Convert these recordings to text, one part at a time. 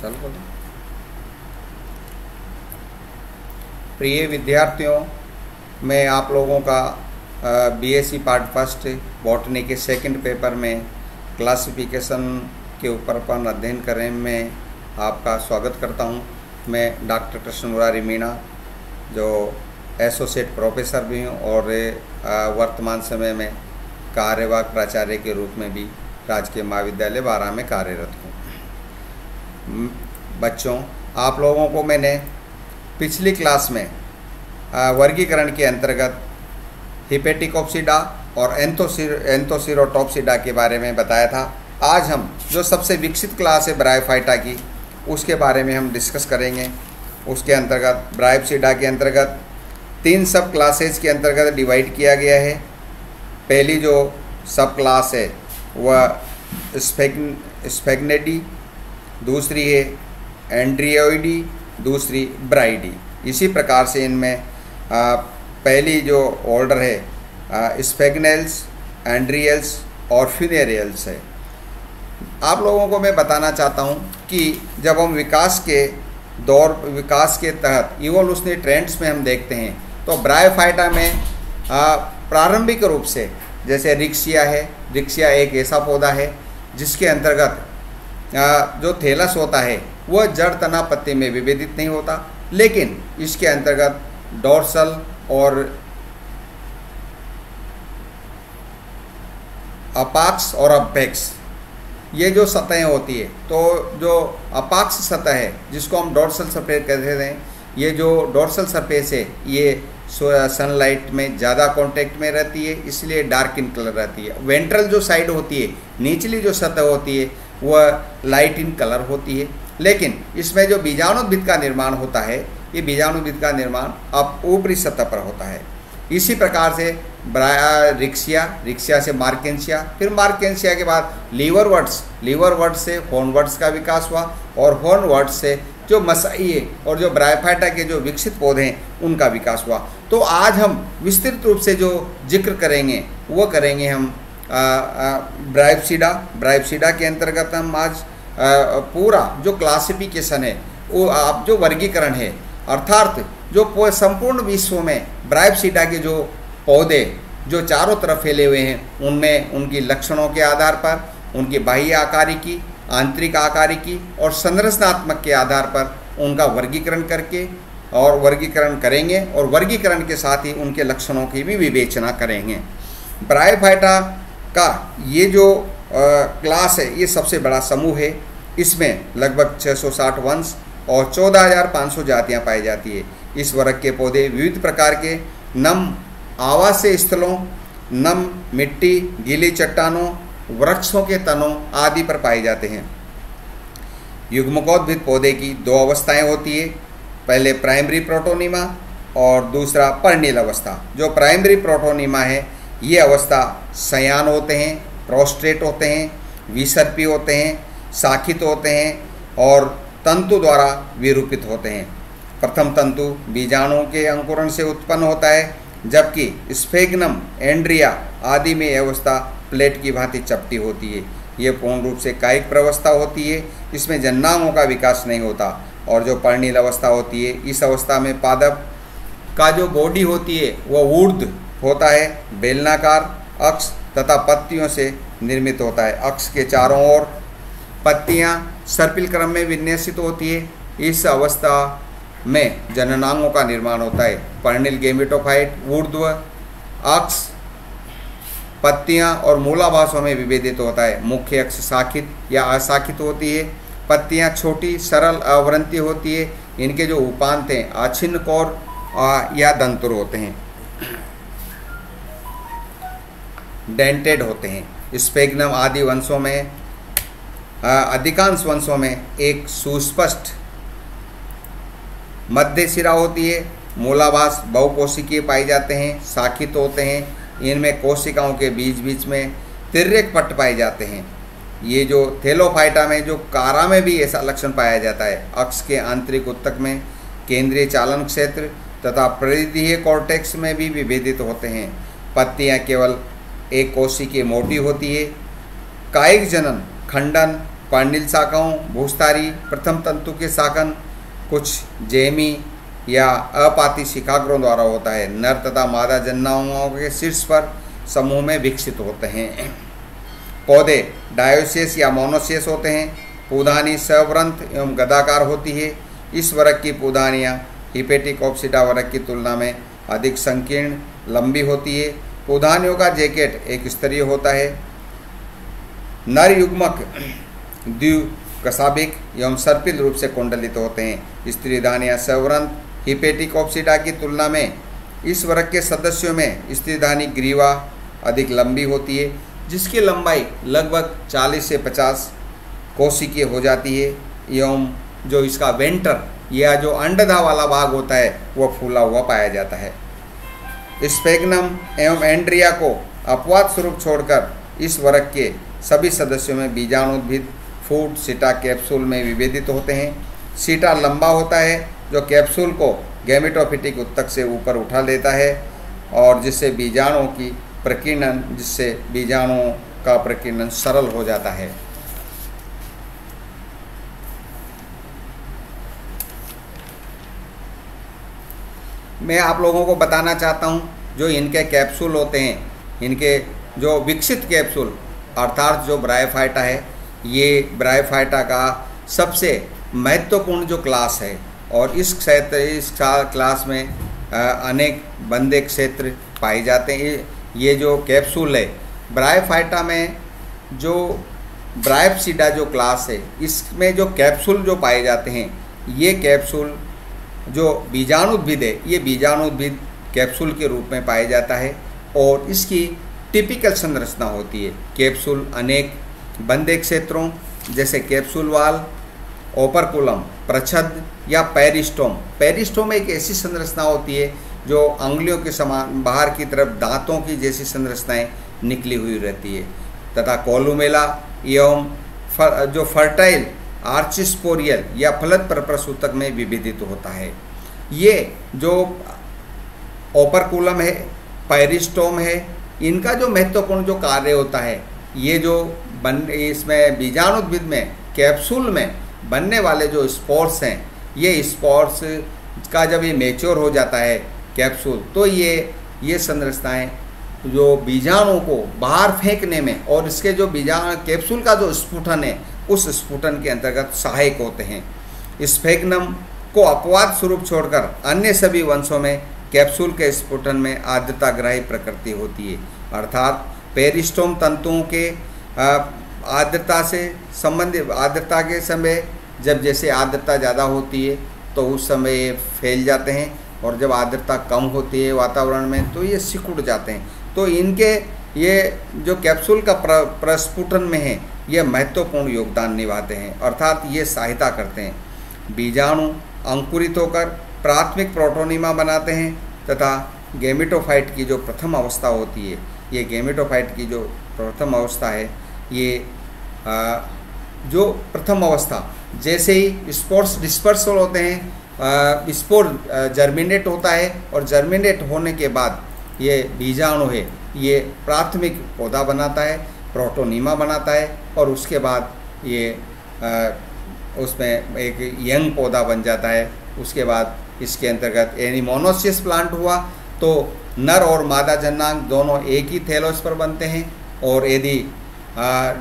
चल बोलो। प्रिय विद्यार्थियों, मैं आप लोगों का बीएससी पार्ट फ़र्स्ट बॉटनी के सेकंड पेपर में क्लासिफिकेशन के ऊपर अपन अध्ययन करने में आपका स्वागत करता हूँ। मैं डॉक्टर कृष्ण मुरारी मीणा, जो एसोसिएट प्रोफेसर भी हूँ और वर्तमान समय में कार्यवाहक प्राचार्य के रूप में भी राजकीय महाविद्यालय बारह में कार्यरत हूँ। बच्चों, आप लोगों को मैंने पिछली क्लास में वर्गीकरण के अंतर्गत हिपेटिकोप्सिडा और एंथोसिर, एंथोसिरोटॉप्सिडा के बारे में बताया था। आज हम, जो सबसे विकसित क्लास है ब्रायोफाइटा की, उसके बारे में हम डिस्कस करेंगे। उसके अंतर्गत, ब्रायोप्सिडा के अंतर्गत, तीन सब क्लासेज के अंतर्गत डिवाइड किया गया है। पहली जो सब क्लास है, वह स्पेग, स्पेगनेडी दूसरी है एंड्रियोइडी, दूसरी ब्राइडी। इसी प्रकार से इनमें पहली जो ऑर्डर है स्पेगनेल्स, एंड्रियल्स और फिनेरियल्स है। आप लोगों को मैं बताना चाहता हूँ कि जब हम विकास के दौर, विकास के तहत इवोल्यूशनरी ट्रेंड्स में हम देखते हैं तो ब्रायोफाइटा में प्रारंभिक रूप से, जैसे रिक्सिया है, रिक्सिया एक ऐसा पौधा है, जिसके अंतर्गत जो थेलस होता है, वह जड़ तना पत्ते में विभेदित नहीं होता, लेकिन इसके अंतर्गत डोर्सल और अपाक्स और अपेक्स, ये जो सतहें होती है तो जो अपाक्स सतह है, जिसको हम डोर्सल सरफेस कहते हैं, ये जो डोर्सल सरफेस है, ये सनलाइट में ज़्यादा कांटेक्ट में रहती है, इसलिए डार्क इन कलर रहती है। वेंट्रल जो साइड होती है, निचली जो सतह होती है वह लाइट इन कलर होती है। लेकिन इसमें जो बीजाणुद्भिद का निर्माण होता है, ये बीजाणुद्भिद का निर्माण अब ऊपरी सतह पर होता है। इसी प्रकार से रिक्सिया रिक्सिया से मार्केंसिया, फिर मार्केंसिया के बाद लीवर वर्ड्स लीवर वर्ड्स से होर्नवर्ड्स का विकास हुआ और होर्नवर्ड्स से जो मसाइए और जो ब्रायोफाइटा के जो विकसित पौधे हैं, उनका विकास हुआ। तो आज हम विस्तृत रूप से जो ज़िक्र करेंगे, वो करेंगे हम ब्राइपसीडा ब्राइपसीडा के अंतर्गत हम आज पूरा जो क्लासिफिकेशन है, वो आप जो वर्गीकरण है, अर्थात जो संपूर्ण विश्व में ब्राइपसीडा के जो पौधे, जो चारों तरफ़ फैले हुए हैं, उनमें उनकी लक्षणों के आधार पर, उनकी बाह्य आकारी की, आंतरिक आकारी की और संरचनात्मक के आधार पर उनका वर्गीकरण करके और वर्गीकरण करेंगे और वर्गीकरण के साथ ही उनके लक्षणों की भी विवेचना करेंगे। ब्रायोफाइटा का ये जो आ, क्लास है ये सबसे बड़ा समूह है। इसमें लगभग 660 वंश और 14,500 जातियाँ पाई जाती है। इस वर्ग के पौधे विविध प्रकार के नम आवासीय स्थलों नम मिट्टी गीली चट्टानों वृक्षों के तनों आदि पर पाए जाते हैं। युग्मकोद्भिद पौधे की दो अवस्थाएँ होती है पहले प्राइमरी प्रोटोनिमा और दूसरा पर्णिल अवस्था। जो प्राइमरी प्रोटोनिमा है ये अवस्था सयान होते हैं प्रोस्ट्रेट होते हैं, विसर्पी होते हैं साखित होते हैं और तंतु द्वारा विरूपित होते हैं। प्रथम तंतु बीजाणुओं के अंकुरण से उत्पन्न होता है, जबकि स्फेग्नम, एंड्रिया आदि में अवस्था प्लेट की भांति चपटी होती है। ये पूर्ण रूप से कायिक प्रवस्था होती है, इसमें जन्नांगों का विकास नहीं होता और जो पर्णील अवस्था होती है, इस अवस्था में पादप का जो बॉडी होती है वह ऊर्ध होता है बेलनाकार अक्ष तथा पत्तियों से निर्मित होता है। अक्ष के चारों ओर पत्तियाँ सर्पिल क्रम में विन्यासित होती है। इस अवस्था में जननांगों का निर्माण होता है। पर्णिल गेमिटोफाइट, ऊर्ध्व अक्ष पत्तियाँ और मूलाभासों में विभेदित होता है। मुख्य अक्ष शाखित या अशाखित होती है। पत्तियाँ छोटी, सरल अवरंती होती है। इनके जो उपांत हैं आछिन्न कौर या दंतुर होते हैं। डेंटेड होते हैं। स्पेग्नम आदि वंशों में अधिकांश वंशों में एक सुस्पष्ट मध्य सिरा होती है। मूलावास बहुकोशिकीय पाए जाते हैं साखित होते हैं। इनमें कोशिकाओं के बीच बीच में तिर्यक पट्ट पाए जाते हैं। ये जो थेलोफाइटा में, जो कारा में भी ऐसा लक्षण पाया जाता है, अक्ष के आंतरिक उत्तक में, केंद्रीय चालन क्षेत्र तथा परिधीय कॉर्टेक्स में भी विभेदित होते हैं। पत्तियाँ केवल एक कोशिकीय मोटी होती है। कायिक जनन, खंडन पर्णिल शाखाओं, भूस्तारी, प्रथम तंतु के शाखन, कुछ जेमी या अपाती शिखाग्रों द्वारा होता है। नर तथा मादा जन्नाओं के शीर्ष पर समूह में विकसित होते हैं। पौधे डायोसियस या मोनोसियस होते हैं। पूधानी सवरंत एवं गदाकार होती है। इस वर्ग की पूधानियाँ हिपेटिक ऑप्सिडा वर्ग की तुलना में अधिक संकीर्ण, लंबी होती है। पूधानियों का जैकेट एक स्तरीय होता है। नर युग्मक द्विकसाबिक एवं सर्पिल रूप से कुंडलित होते हैं। स्त्री दानियाँ सवरण हिपेटिक ऑप्सिडा की तुलना में इस वर्ग के सदस्यों में स्त्रीधानी ग्रीवा अधिक लंबी होती है, जिसकी लंबाई लगभग 40 से 50 कोशिकीय हो जाती है एवं जो इसका वेंटर या जो अंडधा वाला भाग होता है, वह फूला हुआ पाया जाता है। स्पेगनम एवं एंड्रिया को अपवाद स्वरूप छोड़कर इस वर्ग के सभी सदस्यों में बीजाणुद्भिद फ़ूड सीटा कैप्सूल में विभेदित होते हैं। सीटा लंबा होता है, जो कैप्सूल को गैमेटोफिटिक उत्तक से ऊपर उठा लेता है और जिससे बीजाणुओं की प्रकीर्णन, जिससे बीजाणुओं का प्रकीर्णन सरल हो जाता है। मैं आप लोगों को बताना चाहता हूँ, जो इनके कैप्सूल होते हैं, इनके जो विकसित कैप्सूल अर्थात जो ब्रायफाइटा है, ये ब्रायफाइटा का सबसे महत्वपूर्ण जो क्लास है। और इस क्षेत्र, इस क्लास में अनेक बंदे क्षेत्र पाए जाते हैं। ये जो कैप्सूल है ब्रायफाइटा में जो ब्रायपसीडा जो क्लास है, इसमें जो कैप्सूल जो पाए जाते हैं, ये कैप्सूल जो बीजाणुद्भिद है ये बीजाणुद्भिद कैप्सूल के रूप में पाया जाता है और इसकी टिपिकल संरचना होती है। कैप्सूल अनेक बंदे क्षेत्रों जैसे कैप्सूल वाल ओपरकुलम प्रछद या पेरिस्टोम पेरिस्टोम एक ऐसी संरचना होती है जो अंगुलियों के समान बाहर की तरफ़ दांतों की जैसी संरचनाएँ निकली हुई रहती है। तथा कोलुमेला एवं फर, जो फर्टाइल आर्चिस्पोरियल या फलद प्रसूतक में विभेदित होता है। ये जो ओपरकुलम है पैरिस्टोम है, इनका जो महत्वपूर्ण जो कार्य होता है, ये जो बन, इसमें बीजाणुद्भिद में, कैप्सूल में बनने वाले जो स्पोर्ट्स हैं, ये स्पोर्ट्स का जब ये मेच्योर हो जाता है कैप्सूल तो ये ये संरचनाएँ जो बीजाणु को बाहर फेंकने में और इसके जो बीजाणु, कैप्सूल का जो स्फुटन है उस स्फुटन के अंतर्गत सहायक होते हैं। स्फेगनम को अपवाद स्वरूप छोड़कर अन्य सभी वंशों में कैप्सूल के स्फुटन में आर्द्रताग्राही प्रकृति होती है। अर्थात पेरिस्टोम तंतुओं के आर्द्रता से संबंधित, आर्द्रता के समय जब जैसे आर्द्रता ज़्यादा होती है तो उस समय ये फैल जाते हैं और जब आर्द्रता कम होती है वातावरण में तो ये सिकुड़ जाते हैं। तो इनके ये जो कैप्सूल का प्रस्फुटन में है ये महत्वपूर्ण योगदान निभाते हैं अर्थात ये सहायता करते हैं। बीजाणु अंकुरित होकर प्राथमिक प्रोटोनिमा बनाते हैं तथा गेमिटोफाइट की जो प्रथम अवस्था होती है ये गेमिटोफाइट की जो प्रथम अवस्था है ये आ, जो प्रथम अवस्था जैसे ही स्पोर्ट्स डिस्पर्सल होते हैं स्पोर जर्मिनेट होता है और जर्मिनेट होने के बाद ये बीजाणु है ये प्राथमिक पौधा बनाता है प्रोटोनीमा बनाता है और उसके बाद ये आ, उसमें एक यंग पौधा बन जाता है। उसके बाद इसके अंतर्गत एनिमोनोसियस प्लांट हुआ। तो नर और मादा जन्नांग दोनों एक ही थैलोस पर बनते हैं और यदि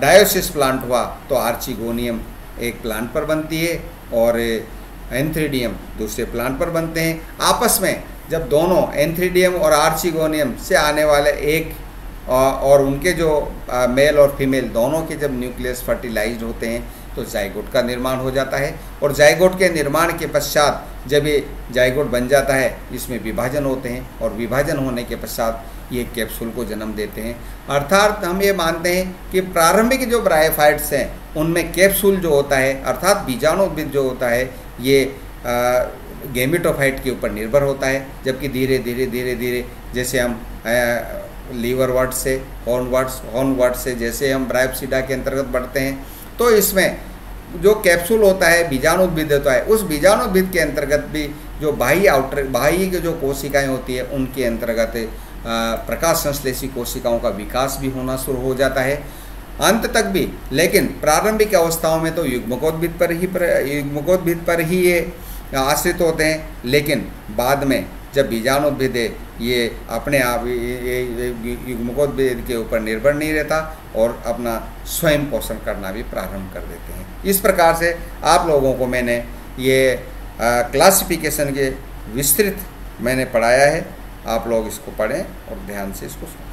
डायोसिस प्लांट हुआ तो आर्चिगोनियम एक प्लांट पर बनती है और एंथ्रीडियम दूसरे प्लांट पर बनते हैं। आपस में जब दोनों एंथ्रीडियम और आर्चिगोनियम से आने वाले एक और उनके जो मेल और फीमेल दोनों के जब न्यूक्लियस फर्टिलाइज होते हैं तो जायगोट का निर्माण हो जाता है। और जायगोट के निर्माण के पश्चात जब ये जायगोट बन जाता है, इसमें विभाजन होते हैं और विभाजन होने के पश्चात ये कैप्सूल को जन्म देते हैं। अर्थात हम ये मानते हैं कि प्रारंभिक जो ब्रायोफाइट्स हैं, उनमें कैप्सूल जो होता है, अर्थात बीजाणुद्भिद जो होता है, ये गेमिटोफाइट के ऊपर निर्भर होता है। जबकि धीरे धीरे धीरे धीरे जैसे हम लीवर वर्ड से, हॉर्न वर्ड्स हॉर्न वर्ड से, जैसे हम ब्रायोप्सिडा के अंतर्गत बढ़ते हैं तो इसमें जो कैप्सूल होता है बीजाणुद्भिद होता है, उस बीजाणुद्भिद के अंतर्गत भी जो बाह्य आउटर, बाह्य की जो कोशिकाएँ होती है, उनके अंतर्गत प्रकाश संश्लेषी कोशिकाओं का विकास भी होना शुरू हो जाता है। अंत तक भी, लेकिन प्रारंभिक अवस्थाओं में तो युग्मकोद्भिद पर ही युग्मकोद्भिद पर ही ये आश्रित होते हैं, लेकिन बाद में जब बीजाणुद्भिद ये अपने आप युग्मकोद्भिद के ऊपर निर्भर नहीं रहता और अपना स्वयं पोषण करना भी प्रारंभ कर देते हैं। इस प्रकार से आप लोगों को मैंने ये क्लासिफिकेशन के विस्तृत मैंने पढ़ाया है। आप लोग इसको पढ़ें और ध्यान से इसको सुनें।